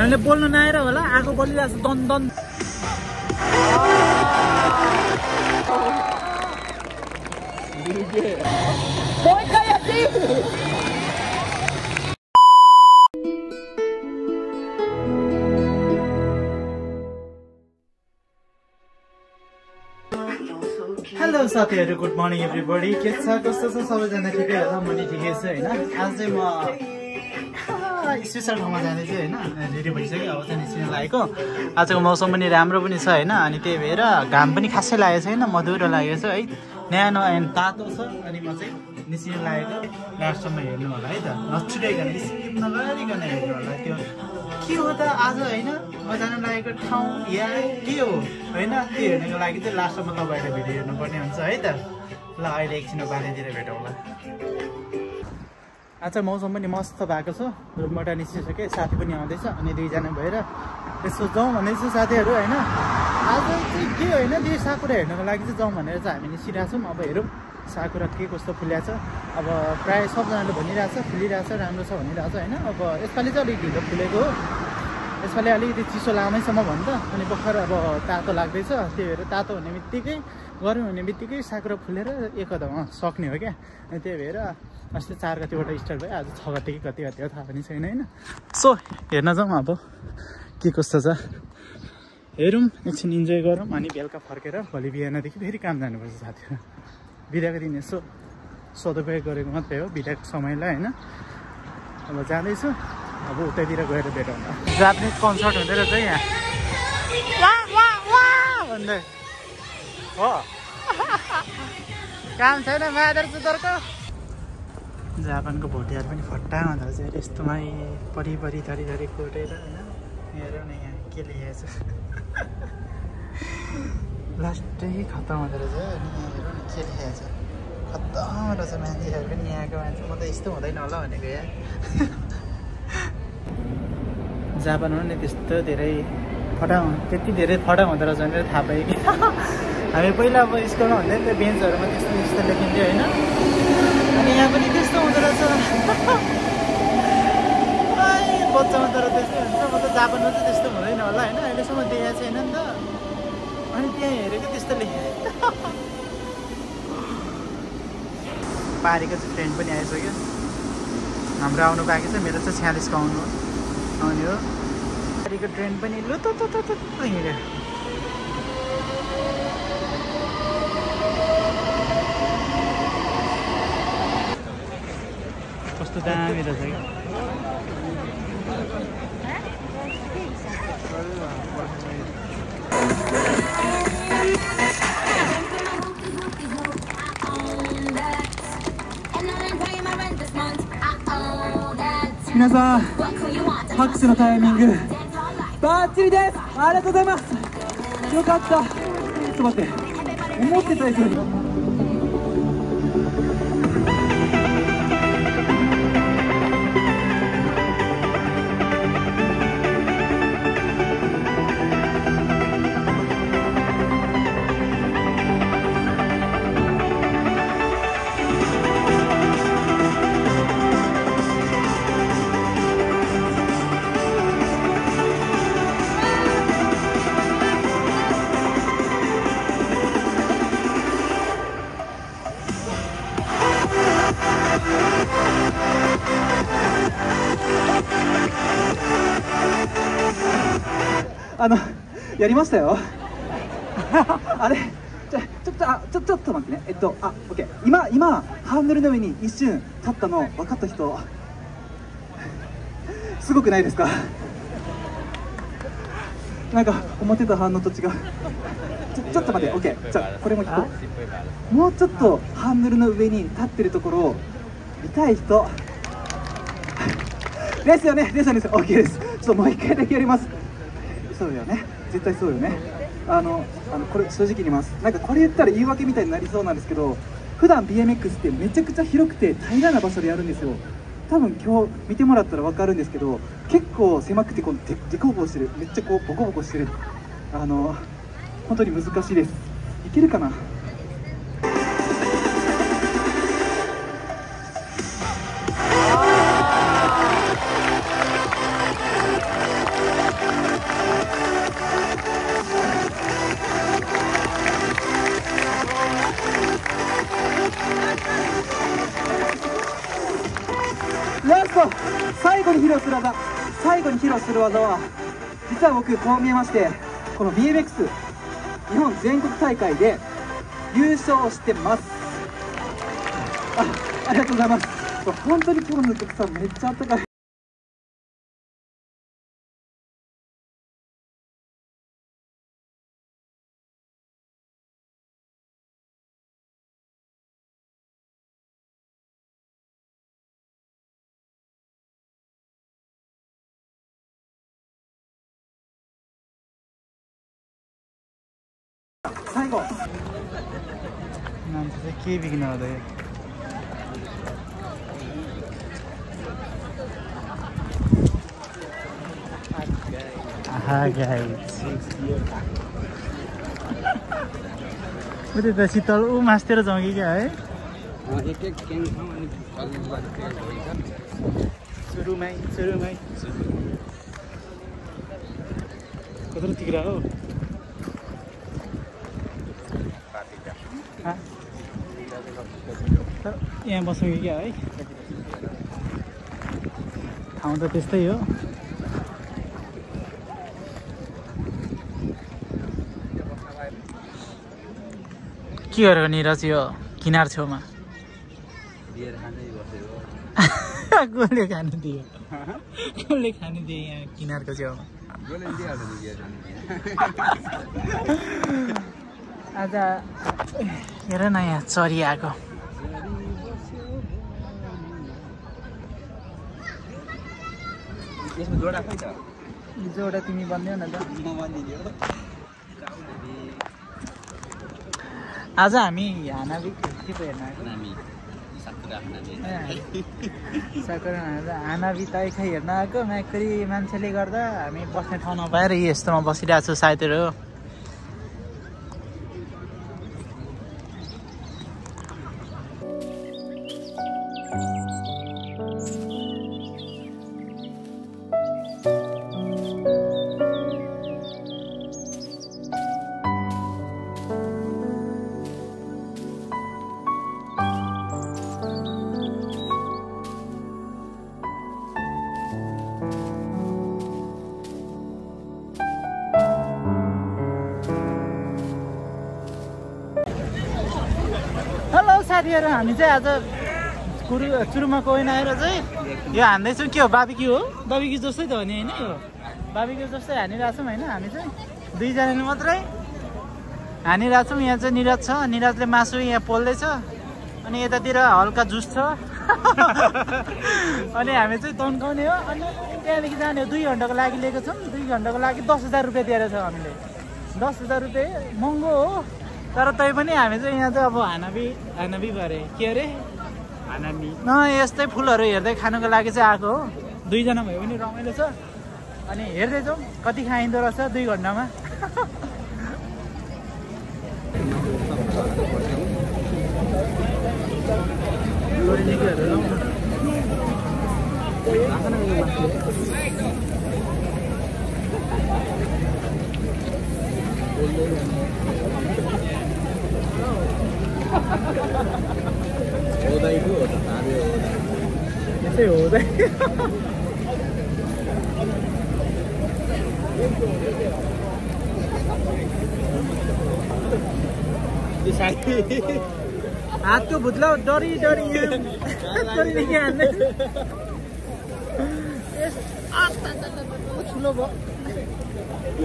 हामीले बोल्नु नआएर होला आगो बलिरहेको छ दन दन। हेलो साथीहरू गुड मर्निङ एभ्रिबडी के छ कस्तो छ सबैजना ठिकै होला? म नि ठिकै छु होइन? आज चाहिँ म स्पेसल ठाउँमा जाँदैछु होइन। रेडी भइसक्यो अब चाहिँ निस्किनु लागेको। आजको मौसम पनि राम्रो पनि छ होइन अनि त्यही भएर घाम पनि खासै लागेको छैन मधुरो लागेको छ है। न्यानो एन्ड तातो छ अनि म चाहिँ निस्किनु लागेको लास्टसम्म हेर्नु होला है त। नछुटाइकन स्किप नगरिकन हेर्नु होला त्यो के हो त आज होइन? म जानु लागेको ठाउँ या के हो होइन? त्यो हेर्नुको लागि चाहिँ लास्टसम्म तपाईँहरूले भिडियो हेर्नुपर्ने हुन्छ है त। ल अहिले एकछिन बालीतिर भेटौँला। आज मौसम पनि मस्त भएको छ। रुमबाट निस्किसकेँ साथी पनि आउँदैछ अनि दुईजना भएर यसो जाउँ भनेको छु साथीहरू होइन। आज चाहिँ के होइन त्यो साकुरा हेर्नुको लागि चाहिँ जाउँ भनेर चाहिँ हामी निस्किरहेको छौँ अब हेरौँ साकुरा के कस्तो फुलिरहेको छ अब प्रायः सबजनाले भनिरहेको छ फुलिरहेको छ राम्रो छ भनिरहेको छ होइन। अब यसपालि चाहिँ अलिक ढिलो फुलेको हो। यसपालि अलिकति चिसो लामैसम्म भन्छ अनि भर्खर अब तातो लाग्दैछ। त्यही भएर तातो हुने बित्तिकै गरौँ हुने बित्तिकै साकुरा फुलेर एक हप्तामा सक्ने हो क्या। अनि त्यही भएर अस्ति चार गतिबाट स्टार्ट भयो। आज छ गति कि कति गति हो थाहा पनि छैन होइन? सो हेर्न जाउँ अब के कस्तो छ। हेरौँ एकछिन इन्जोय गरौँ अनि बेलुका फर्केर भोलि बिहानदेखि फेरि काम जानुपर्छ साथीहरू बिदाको दिन यसो सदुपयोग गरेको मात्रै हो बिदाको समयलाई होइन? अब जाँदैछु। अब उतैतिर गएर भेटौँ जापानिज कन्सर्ट हुँदै रहेछ यहाँ। वाह, वाह, वाह! भन्दै। हो। काम छैन मादर सुदरको जापानको भोटियाहरू पनि फट्टा हुँदो रहेछ। यस्तोमै परि परि धरी धरी कोटेर होइन हेरौँ न यहाँ के लेखेको छ। लास्टै खत्तम हुँदो रहेछ अनि यहाँ हेरौँ न के लेखेको छ। खत्तम रहेछ मान्छेहरू पनि यहाँको मान्छे म त यस्तो हुँदैन होला भनेको यहाँ जापानमा नि त्यस्तो धेरै फटा त्यति धेरै फटा हुँदो रहेछ भनेर थाहा पायो कि। हामी पहिला अब स्कुलमा हुँदै त्यो बेन्चहरूमा त्यस्तो त्यस्तो लेखिन्थ्यो होइन। अनि यहाँ पनि त्यस्तो हुँदो रहेछ बच्चामा तर त्यस्तो हुन्छ म त जापानमा चाहिँ त्यस्तो हुँदैन होला होइन अहिलेसम्म देखाएको छैन नि त अनि त्यहाँ हेरेको त्यस्तो लेखेँ पारीको चाहिँ ट्रेन पनि आइसक्यो हाम्रो आउनु बाँकी छ मेरो चाहिँ छ्यालिसको आउनु आउने हो पारीको ट्रेन पनि लु त हिँड्यो month. I owe that. 皆さん拍手のタイミング。バッチリです。ありがとうございます。よかった。ちょっと待って。思ってた以上に。やりましたよ。あれじゃちょっとあちょちょっと待ってね。えっとあオッケー。今今ハンドルの上に一瞬立ったの分かった人。すごくないですか？なんか思ってた反応と違う。ちょちょっと待って。OK じゃあこれも聞こうもうちょっとハンドルの上に立ってるところを見たい人。ですよね。ですよね。ですよ OK です。ちょっともう一回だけやります。そうよね絶対そうよね。あのあのこれ正直に言います。なんかこれ言ったら言い訳みたいになりそうなんですけど普段 BMX ってめちゃくちゃ広くて平らな場所でやるんですよ。多分今日見てもらったら分かるんですけど結構狭くてこうデデコボコしてる。めっちゃこうボコボコしてる。あの本当に難しいです。いけるかな？技は実は僕こう見えましてこの BMX 日本全国大会で優勝してます。あありがとうございます。本当に今日のお客さんめっちゃあったかい。केही Aaha guys उतै त शीतल ऊ मासतिर जाउँ कि क्या है सुरुमै सुरुमै कत्रो तिग्रा हो यहाँ बसौँ कि क्या है? ठाउँ त त्यस्तै हो। के गरेको निरज यो किनार छेउमा? कसले खानु दियो? कसले खानु दियो यहाँ किनारको छेउमा? आज हेर न यहाँ चरी आएको यसमा जोडा खै त एउटा तिमी बनिदेऊ न त। नबनिदियो आज हामी हानाबी के पो हेर्न आएको हामी सकर हानाबी। त खै हेर्न आएको। म्याक्री मान्छेले गर्दा हामी बस्ने ठाउँ नपाएर यस्तोमा बसिरहेको छु सायदहरू हामी चाहिँ आज कुरु चुरुमा कोइन आएर चाहिँ यो हान्दैछौँ के हो बाबिक्यू हो? बाबिक्यू जस्तै त हो नि होइन यो? बाबिक्यू जस्तै हानिरहेको छौँ होइन हामी चाहिँ? दुईजनाले मात्रै हानिरहेको छौँ यहाँ चाहिँ निरज छ निरजले मासु यहाँ पोल्दैछ अनि यतातिर हल्का जुस छ। अनि हामी चाहिँ तन्काउने हो अनि त्यहाँदेखि जाने हो दुई घन्टाको लागि लिएको छौँ। दुई घन्टाको लागि दस हजार रुपियाँ दिएर छ हामीले। दस हजार रुपियाँ महँगो हो। तर तैपनि हामी चाहिँ यहाँ चाहिँ अब हानाबी हानाबी भरे। के अरे? हानाबी। न यस्तै फुलहरू हेर्दै खानुको लागि चाहिँ आएको हो। दुईजना भयो भने रमाइलो छ। अनि हेर्दै जाउँ कति खाइँदो रहेछ दुई घन्टामा। ओदाइको हो हातको भुत्ला डरी डरी हान्दै ठुलो भयो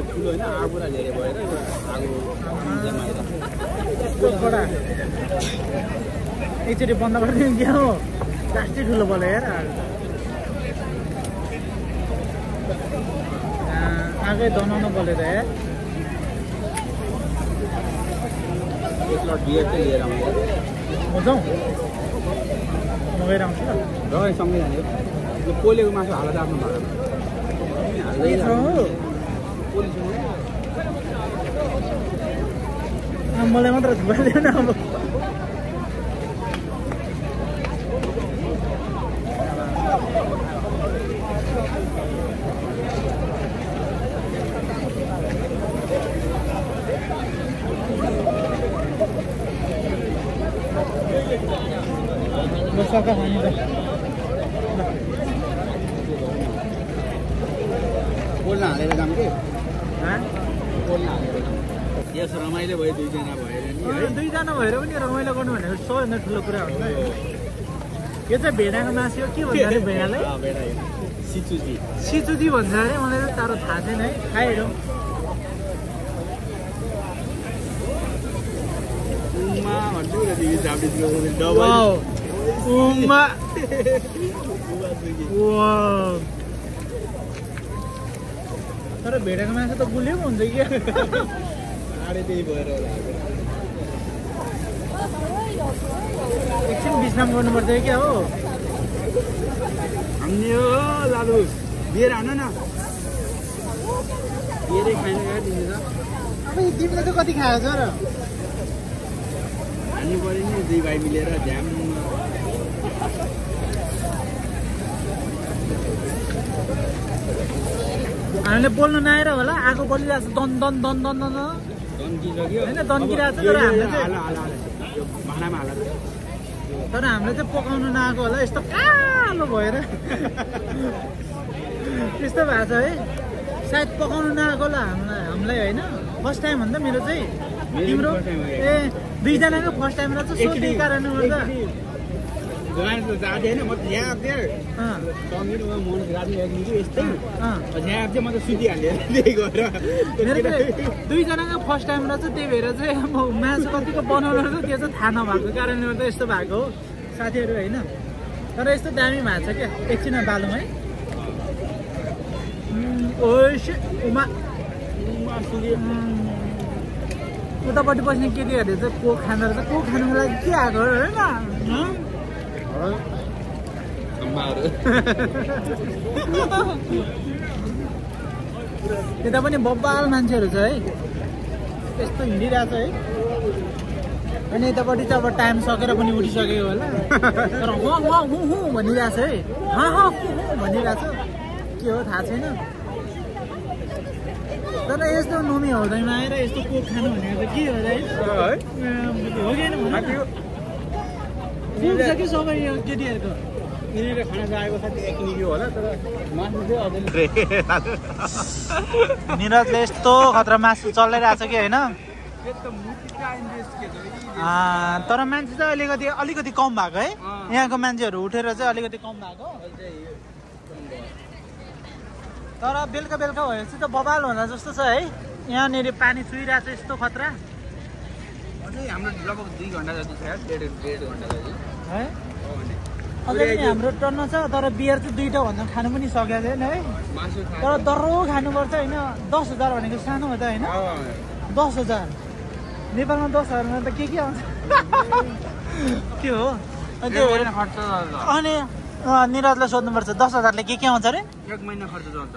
ठुलो होइन धेरै भएर आगो यस्तो एकचोटि बन्द गरिदिनु क्या हो लास्टै ठुलो बोल हेर आगै दनाउनु बोलेर हेर लट बियर चाहिँ लिएर म जाउँ म गएर आउँछु ल सँगै जाने पोलेको मासु हालेर आफ्नो भाडा हाल्दै के छ हो पोलीसँग अब मलाई मात्र थुपाइदियो न अब बसाका खाने त ल। पोल्न हालेर जाऊँ कि हाँ? पोल्न हालेर जाऊँ यस रमाइलो भयो दुईजना भएर नि है अँ, दुईजना भएर पनि रमाइलो गर्नु भनेको सबैभन्दा ठुलो कुरा हो। यो चाहिँ भेडाको मासु हो के भन्छ अरे भेडालाई। सिचुची सिचुदी भन्छ अरे मलाई चाहिँ तारो थाहा छैन है। खाइहेरौँ उमा तर भेडाको मासु त गुलियो पो हुन्छ क्या आडे त्यही भएर होला। एकछिन विश्राम गर्नुपर्छ है क्या हो हामी हो लालु बियर हान न बियरै गयो तिमी त अब तिमीले चाहिँ कति खाएको छ र हान्नु पऱ्यो नि दुई भाइ मिलेर झ्याम हामीले बोल्नु नआएर होला आगो बलिरहेको छ दन दन दन दन दन दन। होइन, दन्किरहेको छ तर हामीले भाँडामा हाल तर हामीले चाहिँ पकाउनु नआएको होला यस्तो कालो भएर। त्यस्तो भएको छ है। सायद पकाउनु नआएको होला हामीलाई हामीलाई होइन। फर्स्ट टाइम हो नि त मेरो चाहिँ। मेरो तिम्रो? ए दुईजनाको फर्स्ट टाइम रहेछ सोधेको कारणले गर्दा। म यहाँ आएको राति यस्तै। यहाँ आएको म त सुतिहालेँ त्यही चाहिँ दुईजनाको फर्स्ट टाइम रहेछ त्यही भएर चाहिँ म मासु कतिको बनाउनु रहेछ त्यो चाहिँ थाहा नभएको कारणले गर्दा यस्तो भएको हो साथीहरू होइन तर यस्तो दामी भएको छ क्या एकछिनमा बालौँ है उम्, उतापट्टि बस्ने केटीहरूले चाहिँ कोक खाँदो रहेछ कोक खानुको लागि के आएको होइन त्यता पनि बब्बाल मान्छेहरू छ है। यस्तो हिँडिरहेको छ है। अनि यतापट्टि चाहिँ अब टाइम सकेर पनि उठिसकेको होला। तर वहाँ वहाँ हु हु भनिरहेको छ है। हा हा हु हु भनिरहेको छ के हो थाहा छैन। तर यस्तो नोमी हौदैमा आएर यस्तो कोक खानु भनेको त के हो र है? हो। कि खाना चाहेको साथी होला तर मासु चाहिँ अझै निरजले यस्तो खतरा मासु चलाइरहेको छ कि होइन आ, तर मान्छे चाहिँ अलिकति अलिकति कम भएको है। यहाँको मान्छेहरू उठेर चाहिँ अलिकति कम भएको तर बेलुका बेलुका भएपछि त बबाल होला जस्तो छ है यहाँनिर पानी चुइरहेको छ यस्तो खतरा अझै हाम्रो लगभग दुई घन्टा जति छ यार, डेढ डेढ घन्टा जति। है? हो भने। अझै पनि हाम्रो टर्न छ तर बियर चाहिँ दुइटा भन्दा खानु पनि सकेको छैन है। तर दर्रो खानुपर्छ होइन दस हजार भनेको सानो हो त होइन। दस हजार। नेपालमा दस हजारमा त के के आउँछ? के हो? अनि निरजलाई सोध्नुपर्छ दस हजारले के के आउँछ अरे? एक महिना खर्च चल्छ।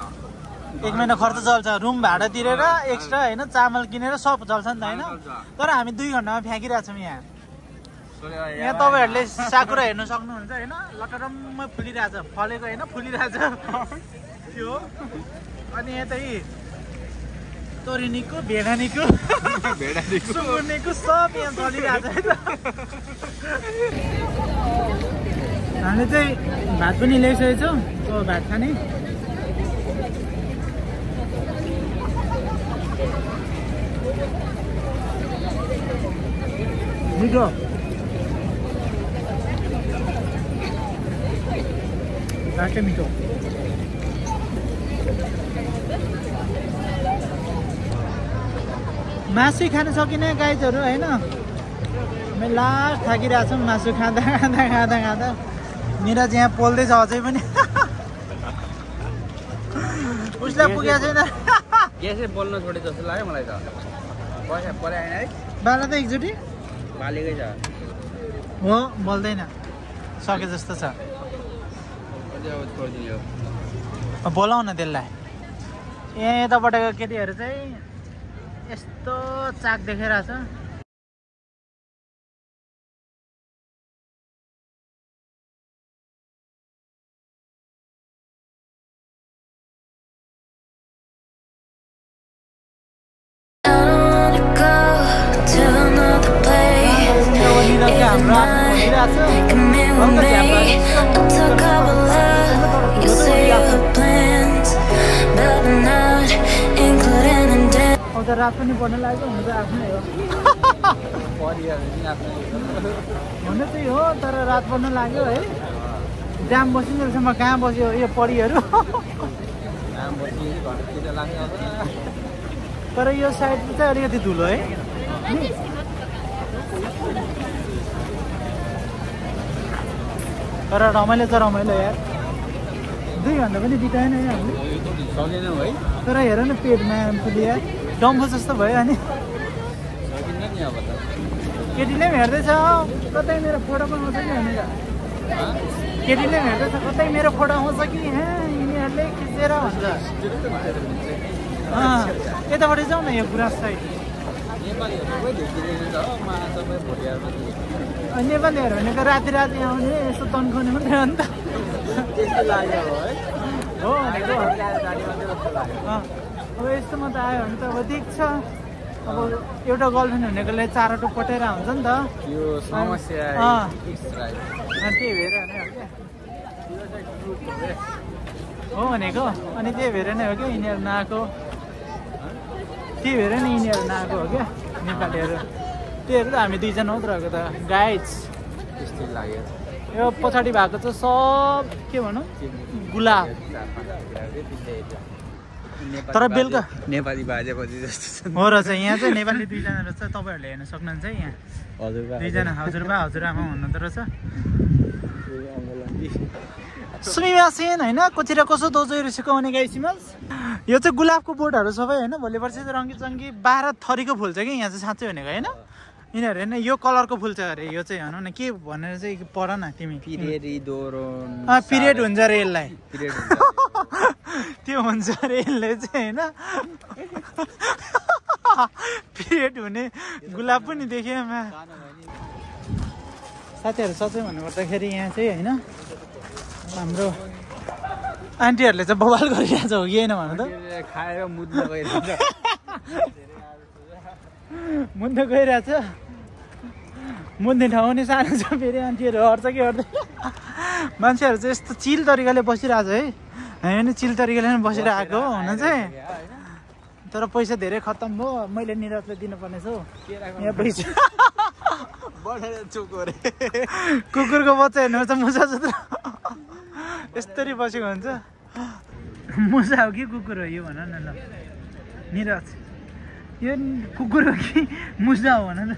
एक महिना खर्च चल्छ। रुम भाडा तिरेर एक्स्ट्रा होइन चामल किनेर सब चल्छ नि त होइन? तर हामी दुई घन्टामा फ्याँकिरहेको छौँ यहाँ। यहाँ तपाईँहरूले साकुरा हेर्नु सक्नुहुन्छ होइन? लटरम्म फुलिरहेछ फलेको होइन फुलिरहेछ। त्यो अनि यतै तोरिनीको भेडानीको सुँगुर्नेको सब यहाँ चलिरहेछ हामीले चाहिँ भात पनि ल्याइसकेको छौँ भात खाने। मिठो लास्टै मिठो मासु खान सकिने गाइजहरू होइन? हामी लास्ट थाकिरहेको छौँ मासु खाँदा खाँदा खाँदा खाँदा। निरज यहाँ पोल्दैछ अझै पनि। उसलाई पुगेको छैन। ग्यासै बोल्न छोडे जस्तो लाग्यो मलाई त। बाला त एकचोटि। बालेकै छ। हो बोल्दैन। सके जस्तो छ। बोलाउ न त्यसलाई। यहाँ यतापट्टिको केटीहरू चाहिँ यस्तो चाक देखाइरहेछ I हुनु चाहिँ हो तर रात पर्न लाग्यो है। जाम बसिन्जेलसम्म कहाँ बस्यो यो परीहरू? तर यो साइड चाहिँ अलिकति धुलो है। तर रमाइलो त रमाइलो यार। दुई घन्टा पनि बिताएन है है तर हेर न पेटमा पुग्यो यार डम्फो जस्तो भयो अनि। केटीले पनि हेर्दैछ कतै मेरो फोटो पनि आउँछ कि भनेर? केटीले पनि हेर्दैछ कतै मेरो फोटो आउँछ कि यिनीहरूले खिचेर भन्छ यतापट्टि जाउँ न यो गुराँस साइड नेपालीहरू भनेको राति राति आउने यसो तन्काउने मात्रै हो नि त है अब यस्तोमा त आयो भने त अब देख्छ अब एउटा गर्लफ्रेन्ड हुनेकोले चारवटा पटेर हुन्छ नि त यो समस्या त्यही भएर हो भनेको अनि त्यही भएर नै हो क्या यिनीहरू नआएको त्यही भएर नि यिनीहरू नआएको हो क्या नेपालीहरू त्यही भएर त हामी दुईजना मात्र भएको त गाइड्स त्यस्तै लाग्यो यो पछाडि भएको चाहिँ सब के भनौँ गुलाब तर बेलुका- नेपाली बाजेपछि जस्तो छ। हो रहेछ यहाँ चाहिँ नेपाली दुईजना रहेछ। तपाईँहरूले हेर्न सक्नुहुन्छ है यहाँ। हजुर दुईजना हजुरबा हजुरआमा हुनुहुँदो रहेछ। सुमिमासेन होइन? कोतिर कसो दोजोहरू सिकाउने गाइसिमल्स यो चाहिँ गुलाबको बोटहरू सबै होइन? भोलि पर्सि चाहिँ रङ्गी चङ्गी बाह्र थरीको फुल छ कि? यहाँ चाहिँ साँच्चै भनेको होइन? यिनीहरू होइन यो कलरको फुल छ अरे यो चाहिँ भनौँ न के भनेर चाहिँ पढ न तिमी। पिरियडी हुन्छ अरे यसलाई। त्यो हुन्छ अरे यसले चाहिँ होइन? पिरियड हुने गुलाब पनि देखेँ साथीहरू सबै भन्नुपर्दाखेरि यहाँ चाहिँ होइन हाम्रो आन्टीहरूले चाहिँ बवाल गरिरहेको छ हो कि होइन भन त? खाएर मुद्दा गइरहेछ। मुन्ने ठाउँ नि सानो छ फेरि आन्टीहरू हट्छ कि हट्दैन? मान्छेहरू चाहिँ यस्तो चिल तरिकाले बसिरहेको छ है। हामी पनि चिल तरिकाले नै बसिरहेको हो हुन चाहिँ। तर पैसा धेरै खत्तम भयो मैले निरजले दिनुपर्ने छ हौ यहाँ पैसा। कुकुरको बच्चा हेर्नुपर्छ मुसा जस्तो यस्तरी बसेको हुन्छ। मुसा हो कि कुकुर हो यो भन न ल। निरज। यो कुकुर हो कि मुसा हो भन न।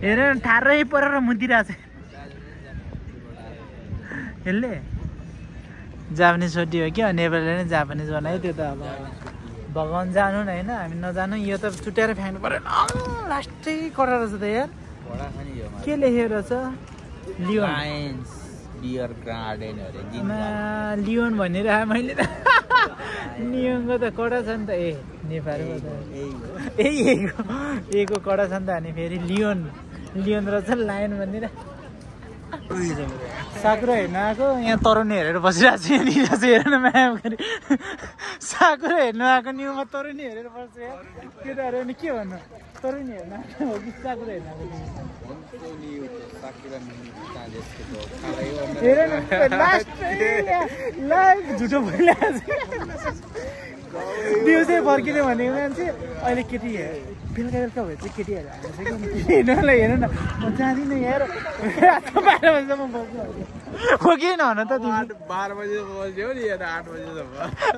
हेर ठारै परेर मुतिरहेको छ यसले जापानिज छोटी हो कि नेपालीले नै जापानिज बनायो त्यो त अब भगवान् जानु न होइन हामी नजानु यो त चुट्याएर फ्याँक्नु पऱ्यो लास्टै कडा रहेछ त यार। के लेखेको रहेछ? Leon science beer garden Leon भनिरहे मैले त। लियोनको त कडा छ नि त। ए नेपालको त। ए एको कडा छ नि त अनि फेरि लियोन लियोन रहेछ लायन भनिर साकुरा हेर्न आएको? यहाँ तरुनी हेरेर बसिरहेको छु यहाँनिर चाहिँ हेर न म्याम गरी। साकुरा हेर्न आएको न्युमा तरुनी हेरेर बस्छ केटाहरू अनि के भन्नु? तरुनी हेर्न आएको हो कि साकुरा हेर्न आएको? हेर न लास्ट लाइभ झुटो भइरहेको छ। दिउँसै फर्किने भनेको मान्छे अहिले केटी हेर- बेलुका बेलुका भए चाहिँ केटीहरू हाल्छ कि हेर्नुलाई हेर न म जाँदिनँ रातो बाह्र बजीसम्म बस्नु हो। कि भन त बाह्र बजी बज्यो नि यहाँ आठ बजीसम्म।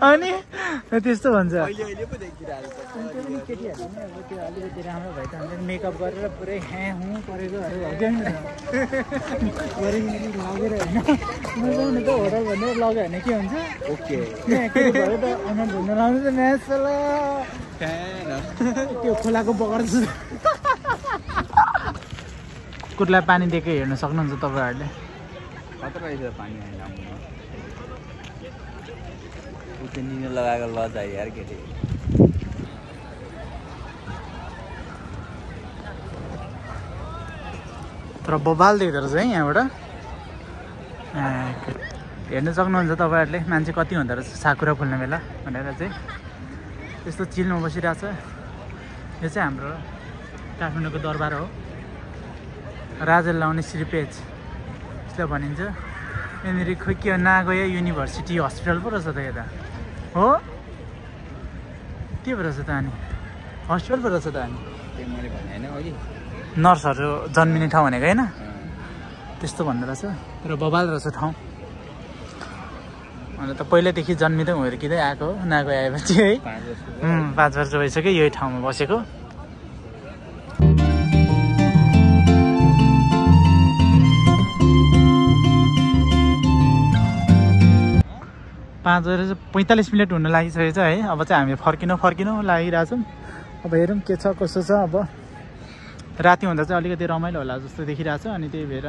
अनि? त्यस्तो भन्छ। पनि अब त्यो अलिकति राम्रो भयो त हामीले मेकअप गरेर पुरै ह्याँ हुँ परेकोहरू लगेर होइन। नजाउने त होटल भनेर लग्यो भने के हुन्छ? ओके। यहाँ त? अनुहार धुन लाउनु त त्यो खोलाको बगर जस्तो कुकुरलाई पानी दिएकै हेर्न सक्नुहुन्छ तपाईँहरूले? लगाएको लज यार केटी। तर बबाल देख्दो रहेछ है यहाँबाट। हेर्न सक्नुहुन्छ तपाईँहरूले। मान्छे कति हुँदो रहेछ? साकुरा फुल्ने बेला भनेर चाहिँ। त्यस्तो चिलमा बसिरहेको छ। यो चाहिँ हाम्रो काठमाडौँको दरबार हो। राजाले लाउने श्रीपेज। यसलाई भनिन्छ। यहाँनिर खोइ के नागोया युनिभर्सिटी हस्पिटल पो रहेछ त यता। हो? के पो रहेछ त अनि? हस्पिटल पो रहेछ त अनि? नर्सहरू जन्मिने ठाउँ भनेको होइन? त्यस्तो भन्दो रहेछ। तर बबाल रहेछ ठाउँ। अन्त त पहिल्यैदेखि जन्मिँदै हुर्किँदै आएको हो उनीहरूको आएपछि है। पाँच वर्ष उम्, पाँच वर्ष भइसक्यो यही ठाउँमा बसेको। पाँच बजेर चाहिँ पैँतालिस मिनट हुन लागिसकेको छ है अब चाहिँ हामी फर्किनु फर्किनु लागिरहेछौँ। अब हेरौँ के छ कसो छ अब राति हुँदा चाहिँ अलिकति रमाइलो होला जस्तो देखिरहेको छ अनि त्यही भएर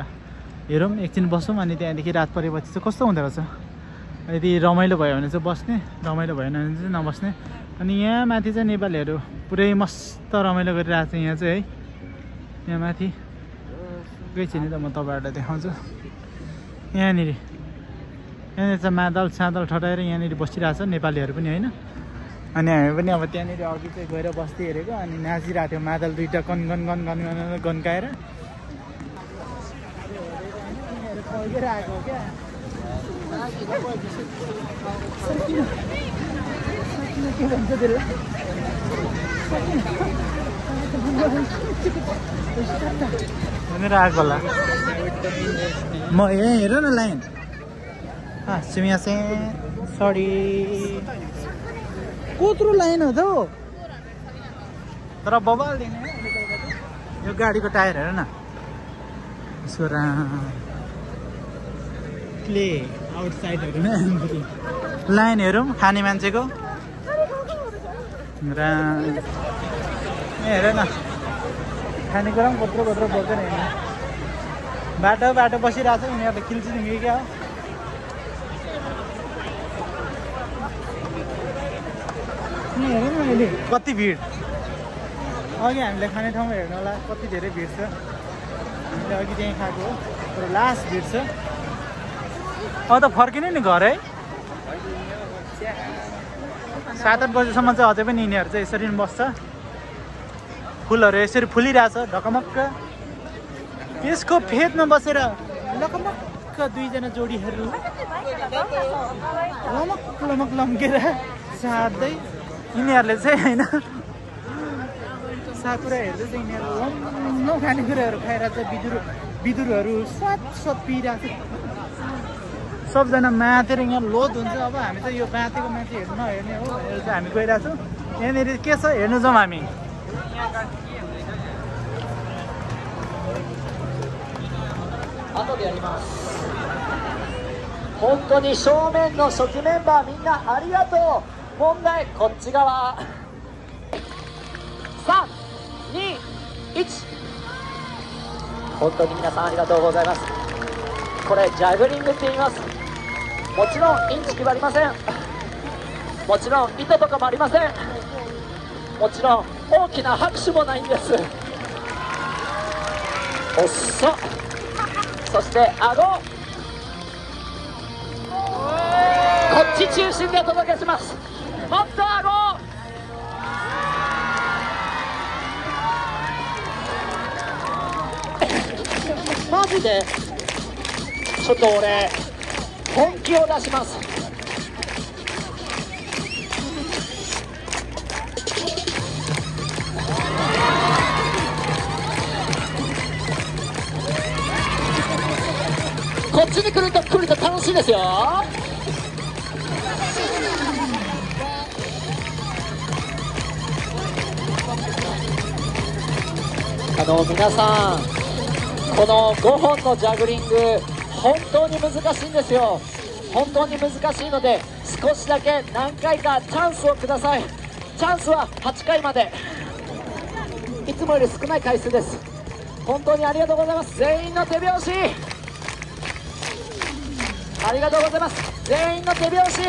हेरौँ एकछिन बसौँ अनि त्यहाँदेखि रात परेपछि चाहिँ कस्तो हुँदो रहेछ। यदि रमाइलो भयो भने चाहिँ बस्ने रमाइलो भएन भने चाहिँ नबस्ने। अनि यहाँ माथि चाहिँ नेपालीहरू पुरै मस्त रमाइलो गरिरहेको छ यहाँ चाहिँ है। यहाँ माथि एकैछिन त म तपाईँहरूलाई देखाउँछु। यहाँनिर यहाँनिर चाहिँ मादल सादल ठटाएर यहाँनिर बसिरहेको छ नेपालीहरू पनि होइन। अनि हामी पनि अब त्यहाँनिर अघि चाहिँ गएर बस्दै हेरेको अनि नाचिरहेको थियो मादल दुइटा गन गन गन गन गन गन्काएर। के आएको होला। म यहाँ हेर न लाइन। सुमिया चाहिँ सरी। कत्रो लाइन हो त हौ। तर बबाल दिने। यो गाडीको टायर हेर न। यसको नै लाइन हेरौँ खाने मान्छेको। ए हेर न। खानेकुरा पनि कत्रो कत्रो बोकेर हिँड्ने बाटो बाटो बसिरहेको छ उनीहरू त खिल्चिदिनु क्या हो हेर न अहिले। कति भिड। अघि हामीले खाने ठाउँमा हेर्नु होला कति धेरै भिड छ। हामीले अघि त्यहीँ खाएको हो। तर लास्ट भिड छ। अब त फर्किने नि घर है? सात आठ बजीसम्म चाहिँ अझै पनि यिनीहरू चाहिँ यसरी बस्छ। फुलहरू यसरी फुलिरहेछ ढकमक्क। यसको फेदमा बसेर लकमक्क दुईजना जोडीहरू लमक लमक लम्केर सार्दै यिनीहरूले चाहिँ होइन साकुरा हेर्दै चाहिँ यिनीहरू लम्म खानेकुराहरू खाएर चाहिँ बिजुर बिजुरहरू स्वाद स्वाद पिइरहेको सबजना माथेर यहाँ लोड हुन्छ अब हामी चाहिँ यो माथिको माथि हेर्नु नहेर्ने हो भनेर चाहिँ हामी गइरहेको छौँ यहाँनिर के छ हेर्नु जाउँ हामी 後でやります本当に正面の初期メンバーみんなありがとう問題こっち側321本当に皆さんありがとうございますこれジャグリングって言います もちろんインチキはありません。もちろん糸とかもありません。もちろん大きな拍手もないんです。おっそ。そして顎。こっち中心でお届けします。もっと顎。マジで。ちょっと俺。本気を出します。こっちに来ると来ると楽しいですよ。あの皆さんこの5本のジャグリング本当に難しいんですよ。本当に難しいので少しだけ何回かチャンスをください。チャンスは8回まで。いつもより少ない回数です。本当にありがとうございます。全員の手拍子。ありがとうございます。全員の手拍子。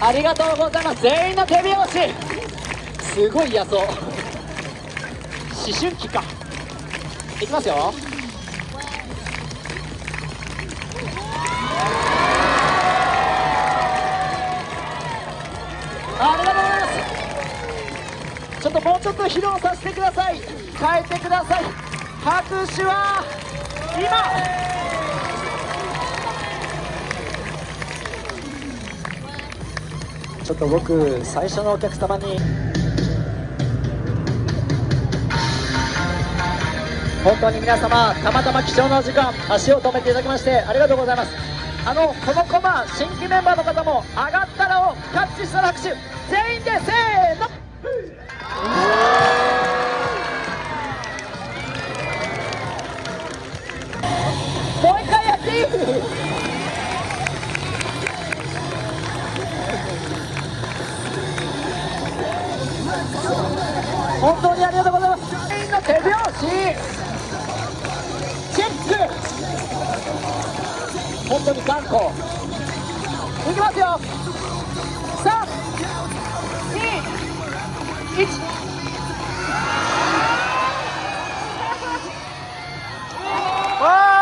ありがとうございます。全員の手拍子。すごい嫌そう思春期か。いきますよ。ちょっと披露させてください。変えてください。拍手は今。ちょっと僕最初のお客様に。本当に皆様たまたま貴重なお時間足を止めていただきましてありがとうございます。あのこのコマ新規メンバーの方も上がったらをキャッチした拍手全員でせーの。もう一回やっていい本当にありがとうございます全員の手拍子チェック本当に頑固。いきますよ。It's... Oh!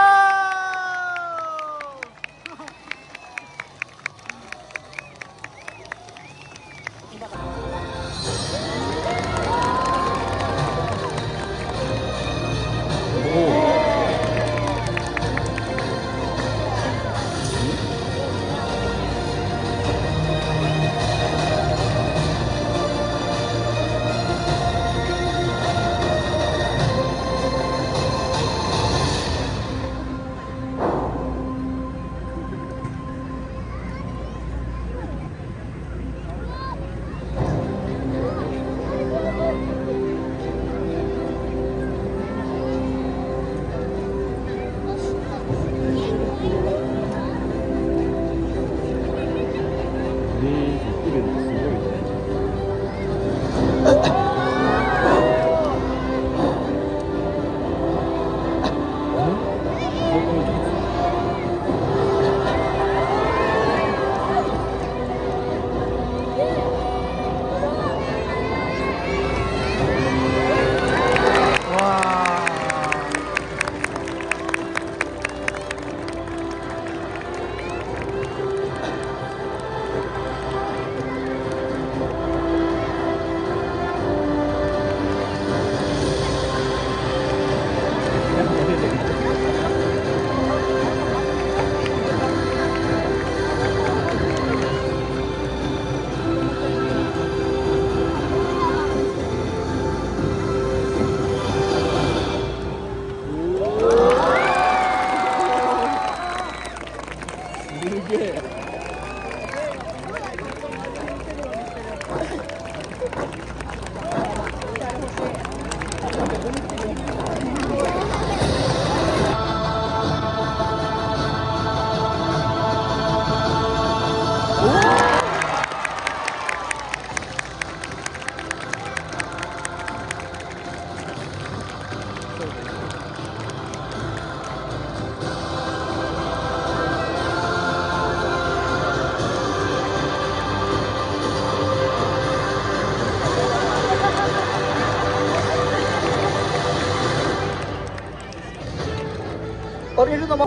りるのも